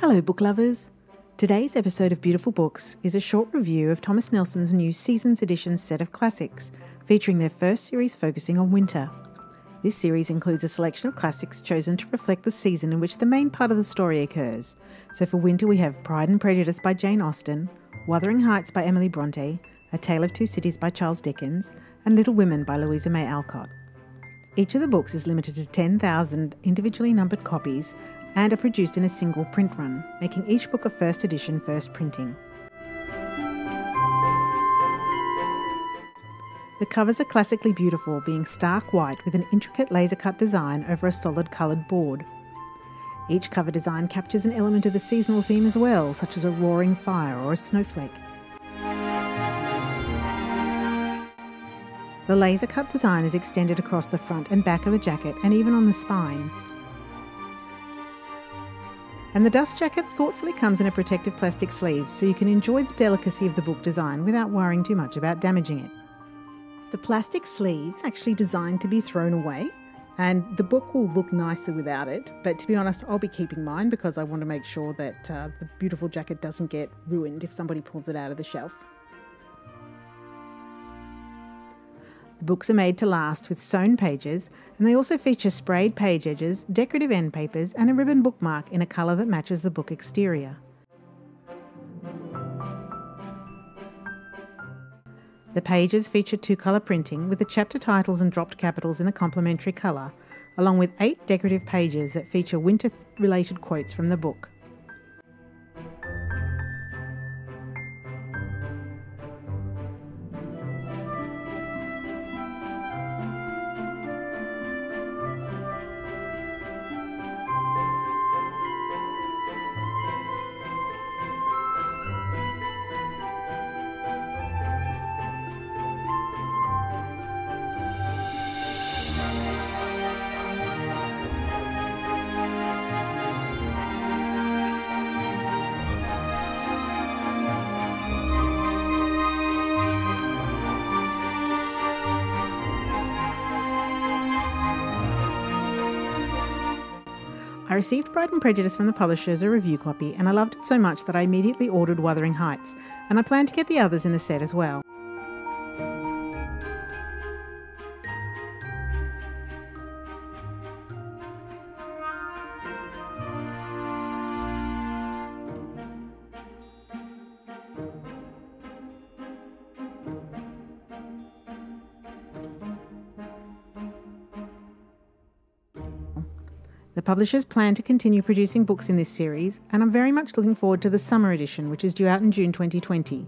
Hello, book lovers. Today's episode of Beautiful Books is a short review of Thomas Nelson's new Seasons Edition set of classics, featuring their first series focusing on winter. This series includes a selection of classics chosen to reflect the season in which the main part of the story occurs. So for winter, we have Pride and Prejudice by Jane Austen, Wuthering Heights by Emily Bronte, A Tale of Two Cities by Charles Dickens, and Little Women by Louisa May Alcott. Each of the books is limited to 10,000 individually numbered copies and are produced in a single print run, making each book a first edition first printing. The covers are classically beautiful, being stark white with an intricate laser cut design over a solid coloured board. Each cover design captures an element of the seasonal theme as well, such as a roaring fire or a snowflake. The laser cut design is extended across the front and back of the jacket and even on the spine, and the dust jacket thoughtfully comes in a protective plastic sleeve so you can enjoy the delicacy of the book design without worrying too much about damaging it. The plastic sleeve is actually designed to be thrown away and the book will look nicer without it. But to be honest, I'll be keeping mine because I want to make sure that uh, the beautiful jacket doesn't get ruined if somebody pulls it out of the shelf. The books are made to last with sewn pages, and they also feature sprayed page edges, decorative end papers, and a ribbon bookmark in a colour that matches the book exterior. The pages feature two colour printing with the chapter titles and dropped capitals in the complementary colour, along with eight decorative pages that feature winter related quotes from the book. I received Pride and Prejudice from the publisher as a review copy, and I loved it so much that I immediately ordered Wuthering Heights, and I plan to get the others in the set as well. The publishers plan to continue producing books in this series, and I'm very much looking forward to the summer edition, which is due out in June 2020.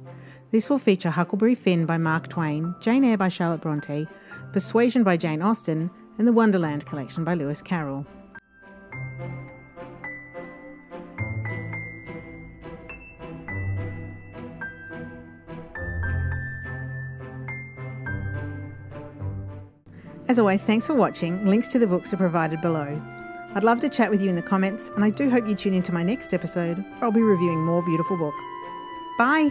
This will feature Huckleberry Finn by Mark Twain, Jane Eyre by Charlotte Bronte, Persuasion by Jane Austen, and the Wonderland collection by Lewis Carroll. As always, thanks for watching. Links to the books are provided below. I'd love to chat with you in the comments, and I do hope you tune into my next episode where I'll be reviewing more beautiful books. Bye!